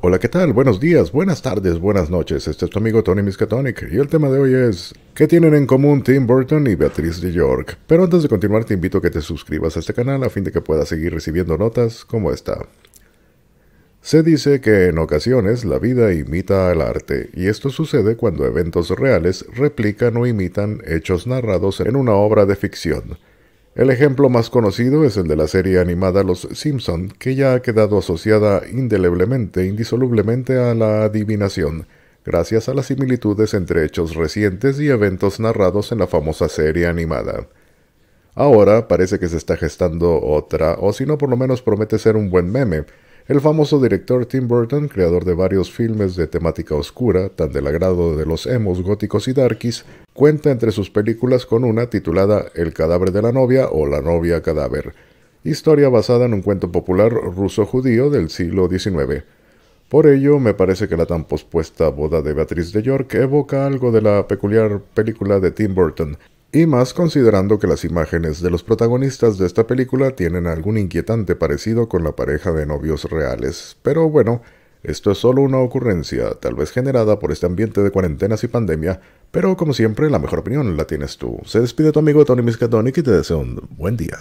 Hola, ¿qué tal? Buenos días, buenas tardes, buenas noches. Este es tu amigo Tony Miskatonic y el tema de hoy es ¿Qué tienen en común Tim Burton y Beatriz de York? Pero antes de continuar te invito a que te suscribas a este canal a fin de que puedas seguir recibiendo notas como esta. Se dice que en ocasiones la vida imita al arte, y esto sucede cuando eventos reales replican o imitan hechos narrados en una obra de ficción. El ejemplo más conocido es el de la serie animada Los Simpson, que ya ha quedado asociada indeleblemente, indisolublemente a la adivinación, gracias a las similitudes entre hechos recientes y eventos narrados en la famosa serie animada. Ahora parece que se está gestando otra, o si no por lo menos promete ser un buen meme, el famoso director Tim Burton, creador de varios filmes de temática oscura, tan del agrado de los emos góticos y darkies, cuenta entre sus películas con una titulada El cadáver de la novia o La novia cadáver, historia basada en un cuento popular ruso-judío del siglo XIX. Por ello, me parece que la tan pospuesta boda de Beatriz de York evoca algo de la peculiar película de Tim Burton, y más considerando que las imágenes de los protagonistas de esta película tienen algún inquietante parecido con la pareja de novios reales. Pero bueno, esto es solo una ocurrencia, tal vez generada por este ambiente de cuarentenas y pandemia, pero como siempre la mejor opinión la tienes tú. Se despide tu amigo Tony Miskatonic y te deseo un buen día.